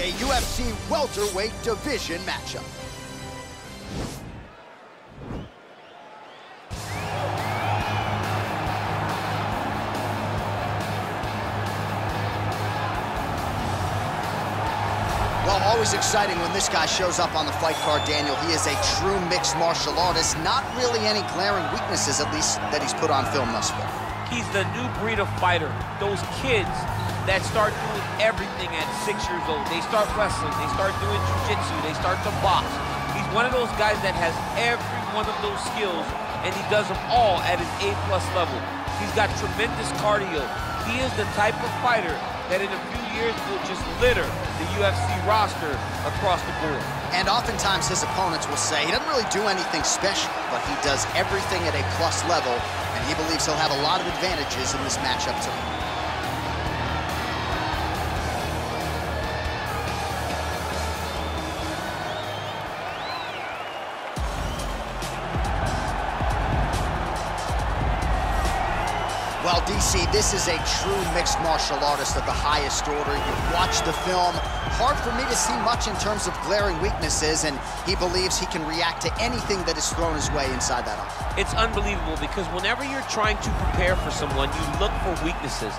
a UFC welterweight division matchup. Well, always exciting when this guy shows up on the fight card, Daniel. He is a true mixed martial artist. Not really any glaring weaknesses, at least, that he's put on film thus far. He's the new breed of fighter. Those kids that start doing everything at six years old. They start wrestling, they start doing jiu-jitsu, they start to box. He's one of those guys that has every one of those skills, and he does them all at an A-plus level. He's got tremendous cardio. He is the type of fighter that in a few years will just litter the UFC roster across the board. And oftentimes his opponents will say he doesn't really do anything special, but he does everything at a plus level, and he believes he'll have a lot of advantages in this matchup tonight. This is a true mixed martial artist of the highest order. You watch the film, hard for me to see much in terms of glaring weaknesses, and he believes he can react to anything that is thrown his way inside that arm. It's unbelievable because whenever you're trying to prepare for someone, you look for weaknesses.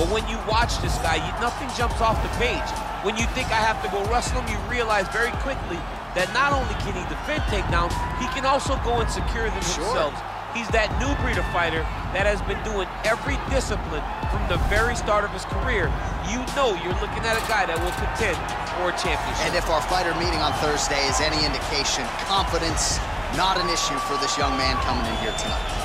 But when you watch this guy, you, nothing jumps off the page. When you think I have to go wrestle him, you realize very quickly that not only can he defend takedowns, he can also go and secure them Sure. himself. He's that new breed of fighter that has been doing every discipline from the very start of his career. You know you're looking at a guy that will contend for a championship. And if our fighter meeting on Thursday is any indication, confidence not an issue for this young man coming in here tonight.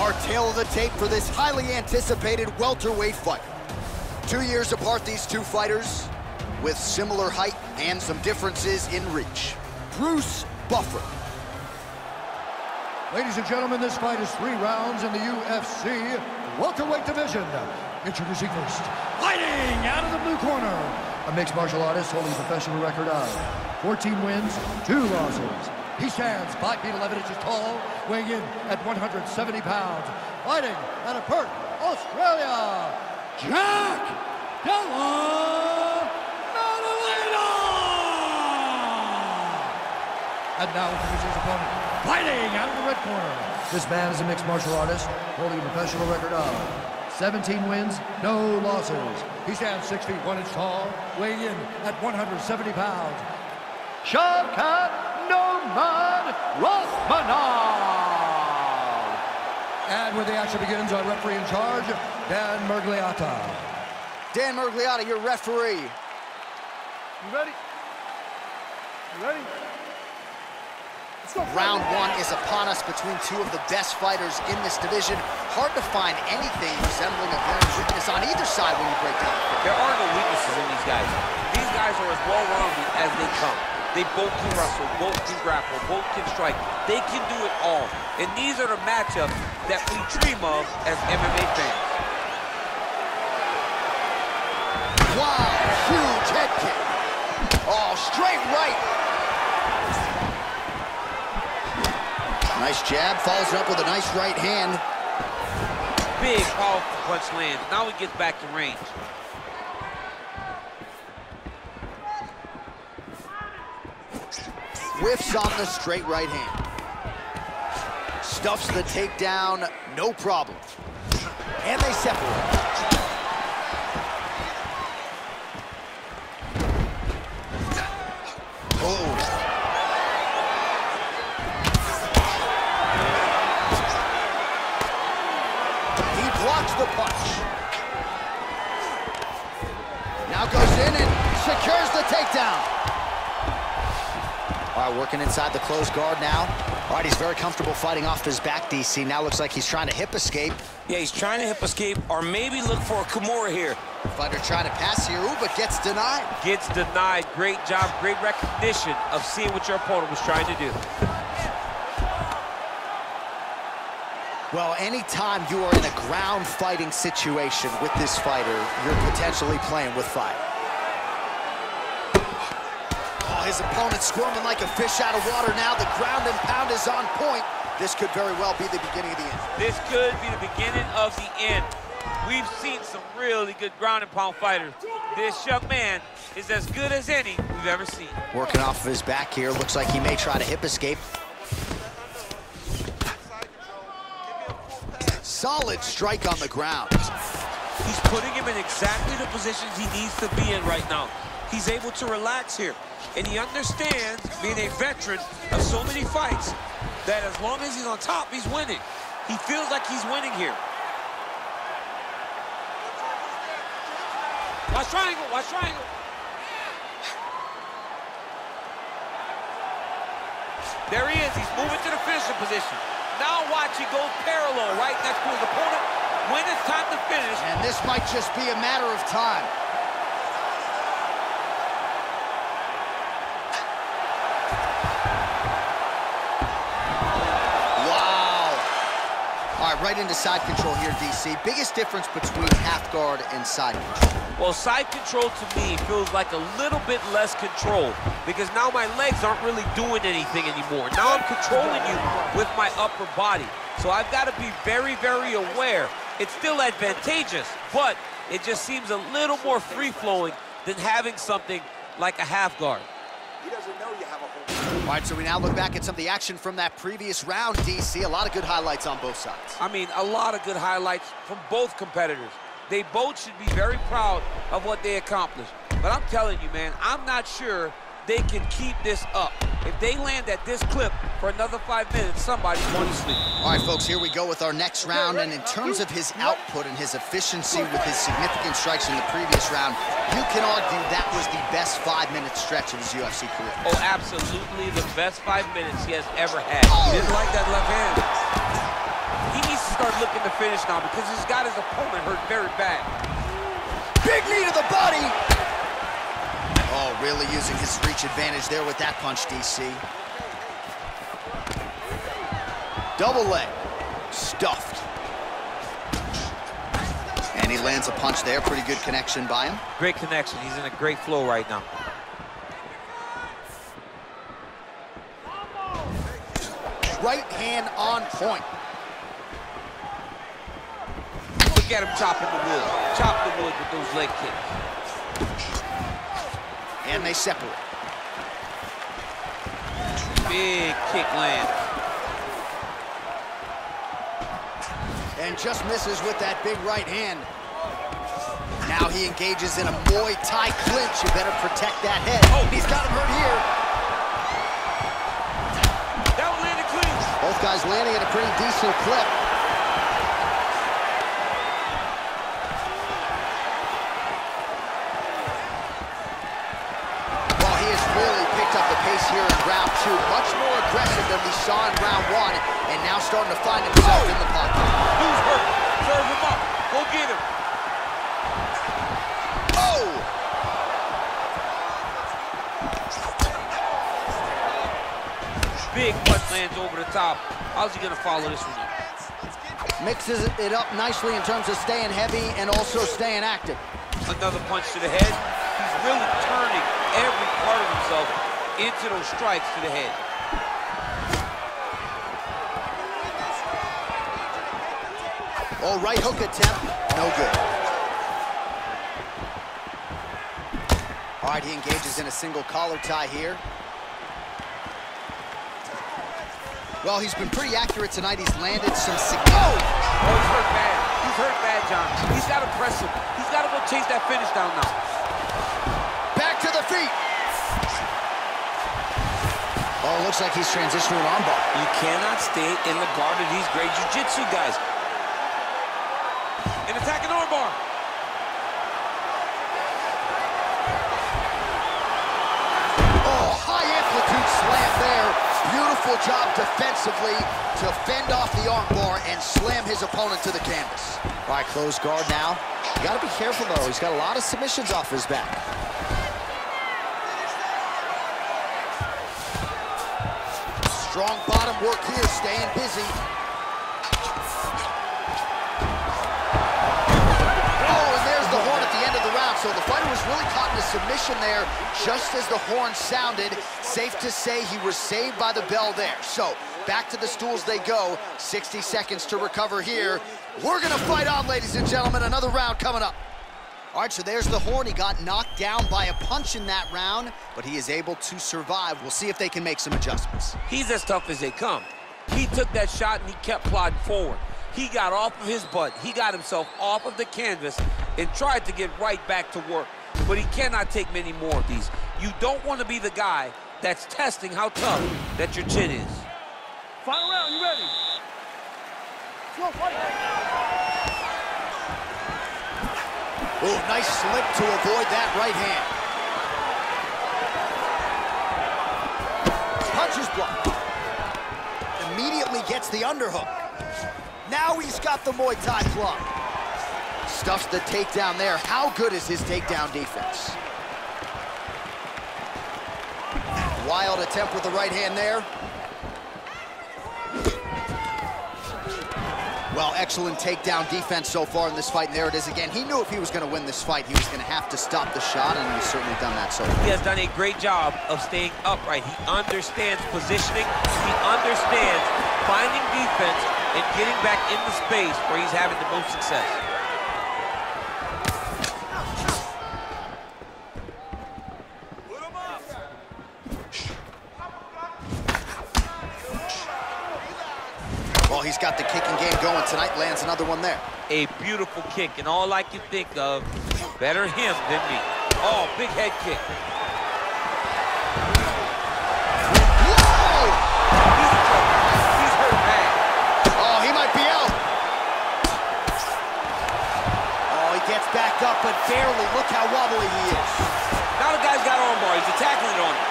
Our tale of the tape for this highly anticipated welterweight fight. Two years apart, these two fighters, with similar height and some differences in reach. Bruce Buffer. Ladies and gentlemen, this fight is three rounds in the UFC welterweight division. Introducing first, fighting out of the blue corner, a mixed martial artist holding a professional record of 14 wins, two losses. He stands 5 feet 11 inches tall, weighing in at 170 pounds. Fighting out of Perth, Australia, Jack Della And now introducing his opponent, fighting out of the red corner. This man is a mixed martial artist, holding a professional record of 17 wins, no losses. He stands 6 feet 1 inch tall, weighing in at 170 pounds. Shavkat Nomad Rakhmonov. And when the action begins, our referee in charge, Dan Miragliotta. Dan Miragliotta, your referee. You ready? You ready? Round one is upon us between two of the best fighters in this division. Hard to find anything resembling a glaring weakness on either side when you break down. There are no weaknesses in these guys. These guys are as well-rounded as they come. They both can wrestle, both can grapple, both can strike. They can do it all. And these are the matchups that we dream of as MMA fans. Wow, huge head kick. Oh, straight right. Nice jab, follows it up with a nice right hand. Big, powerful punch lands. Now he gets back to range. Whiffs on the straight right hand. Stuffs the takedown, no problem. And they separate. Oh. He blocks the punch. Now goes in and secures the takedown. All right, working inside the closed guard now. All right, he's very comfortable fighting off his back, DC. Now looks like he's trying to hip escape. Yeah, he's trying to hip escape or maybe look for a Kimura here. Fighter trying to pass here, ooh, but gets denied. Gets denied. Great job, great recognition of seeing what your opponent was trying to do. Well, anytime you are in a ground fighting situation with this fighter, you're potentially playing with fire. Oh, his opponent squirming like a fish out of water now. The ground and pound is on point. This could very well be the beginning of the end. This could be the beginning of the end. We've seen some really good ground and pound fighters. This young man is as good as any we've ever seen. Working off of his back here. Looks like he may try to hip escape. Solid strike on the ground. He's putting him in exactly the positions he needs to be in right now. He's able to relax here. And he understands, being a veteran of so many fights, that as long as he's on top, he's winning. He feels like he's winning here. Watch triangle, watch triangle. There he is, he's moving to the finishing position. Now watch, he goes parallel right next to his opponent. When it's time to finish. And this might just be a matter of time. All right, right into side control here, DC. Biggest difference between half guard and side control? Well, side control to me feels like a little bit less control because now my legs aren't really doing anything anymore. Now I'm controlling you with my upper body. So I've got to be very, very aware. It's still advantageous, but it just seems a little more free-flowing than having something like a half guard. He doesn't know you have a whole all right, so we now look back at some of the action from that previous round, DC. A lot of good highlights on both sides. I mean, a lot of good highlights from both competitors. They both should be very proud of what they accomplished. But I'm telling you, man, I'm not sure they can keep this up. If they land at this clip for another five minutes, somebody's going to sleep. All right, folks, here we go with our next round. And in terms of his output and his efficiency with his significant strikes in the previous round, you can argue that was the best five-minute stretch of his UFC career. Oh, absolutely the best five minutes he has ever had. He didn't oh! like that left hand. He needs to start looking to finish now because he's got his opponent hurt very bad. Big knee to the body. Really using his reach advantage there with that punch, DC. Double leg. Stuffed. And he lands a punch there. Pretty good connection by him. Great connection. He's in a great flow right now. Right hand on point. Look at him chopping the wood. Chop the wood with those leg kicks and they separate. Big kick land. And just misses with that big right hand. Now he engages in a Muay Thai clinch. You better protect that head. Oh, he's got him hurt here. That one landed clean. Both guys landing at a pretty decent clip. We saw in round one, and now starting to find himself oh. in the pocket. Who's hurt? Serve him up. Go get him. Oh! Big punch lands over the top. How's he going to follow this one up? Mixes it up nicely in terms of staying heavy and also staying active. Another punch to the head. He's really turning every part of himself into those strikes to the head. All right hook attempt, no good. All right, he engages in a single collar tie here. Well, he's been pretty accurate tonight. He's landed some significant... Oh! oh, he's hurt bad. He's hurt bad, John. He's got to press him. He's got to go chase that finish down now. Back to the feet. Oh, looks like he's transitioning an armbar. You cannot stay in the guard of these great jiu-jitsu guys. Job defensively to fend off the armbar and slam his opponent to the canvas. All right, closed guard now. You got to be careful, though. He's got a lot of submissions off his back. Strong bottom work here, staying busy. Submission there just as the horn sounded. Safe to say he was saved by the bell there. So back to the stools they go. 60 seconds to recover here. We're gonna fight on, ladies and gentlemen. Another round coming up. All right, so there's the horn. He got knocked down by a punch in that round, but he is able to survive. We'll see if they can make some adjustments. He's as tough as they come. He took that shot and he kept plodding forward. He got off of his butt. He got himself off of the canvas and tried to get right back to work. But he cannot take many more of these. You don't want to be the guy that's testing how tough that your chin is. Final round, you ready? Go, fight. Ooh, nice slip to avoid that right hand. Punches blocked. Immediately gets the underhook. Now he's got the Muay Thai club. Stuffs the takedown there. How good is his takedown defense? Wild attempt with the right hand there. Well, excellent takedown defense so far in this fight, and there it is again. He knew if he was going to win this fight, he was going to have to stop the shot, and he's certainly done that so far. He has done a great job of staying upright. He understands positioning. He understands finding defense and getting back in the space where he's having the most success. Tonight, lands another one there. A beautiful kick, and all I can think of, better him than me. Oh, big head kick. Whoa! He's hurt bad. Oh, he might be out. Oh, he gets back up, but barely. Look how wobbly he is. Now the guy's got armbar. He's attacking it on him.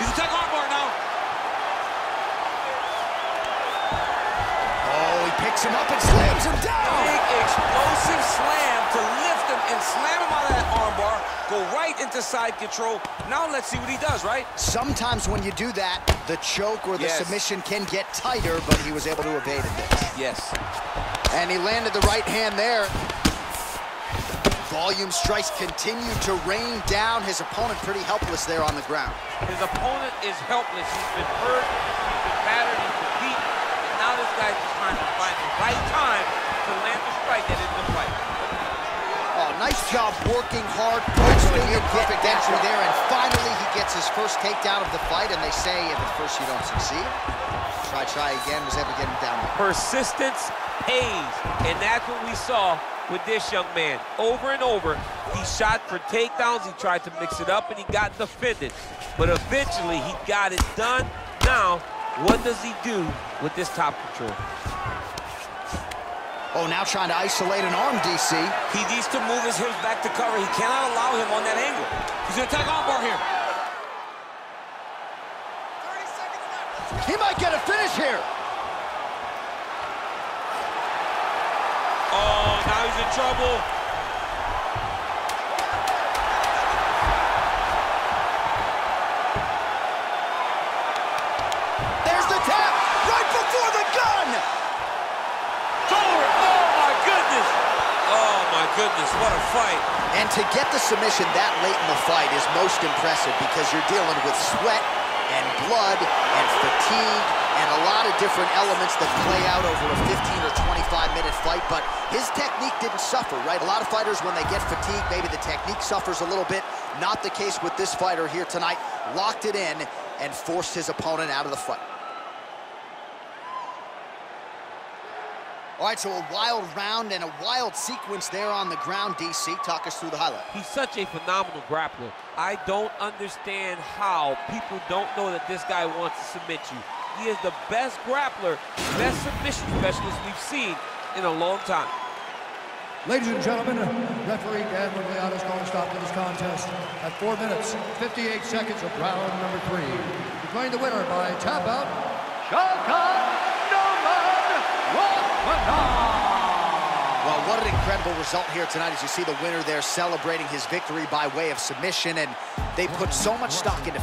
He's attacking armbar picks him up and slams him down. Big explosive slam to lift him and slam him out of that armbar. Go right into side control. Now let's see what he does, right? Sometimes when you do that, the choke or the Yes. submission can get tighter, but he was able to evade it. Yes. And he landed the right hand there. Volume strikes continue to rain down. His opponent pretty helpless there on the ground. His opponent is helpless. He's been hurt, he's been battered, he's been beat, and now this guy's just trying to find the right time to land the strike that ends the fight. Oh, nice job working hard, posting and perfect entry there, and finally he gets his first takedown of the fight, and they say if at first you don't succeed, try, try again, was able to get him down there. Persistence pays, and that's what we saw with this young man. Over and over, he shot for takedowns, he tried to mix it up, and he got defended. But eventually, he got it done. Now, what does he do with this top control? Oh, now trying to isolate an arm, DC. He needs to move his hips back to cover. He cannot allow him on that angle. He's going to attack armbar here. He might get a finish here. Oh, now he's in trouble. Fight. And to get the submission that late in the fight is most impressive because you're dealing with sweat and blood and fatigue and a lot of different elements that play out over a 15 or 25 minute fight, but his technique didn't suffer, right? A lot of fighters, when they get fatigued, maybe the technique suffers a little bit. Not the case with this fighter here tonight. Locked it in and forced his opponent out of the fight. All right, so a wild round and a wild sequence there on the ground, DC. Talk us through the highlight. He's such a phenomenal grappler. I don't understand how people don't know that this guy wants to submit you. He is the best grappler, best submission specialist we've seen in a long time. Ladies and gentlemen, referee Dan Miragliotta is going to stop this contest at 4 minutes, 58 seconds of round number three. Declaring the winner by tap out, Shaka Well, what an incredible result here tonight as you see the winner there celebrating his victory by way of submission. And they put so much stock into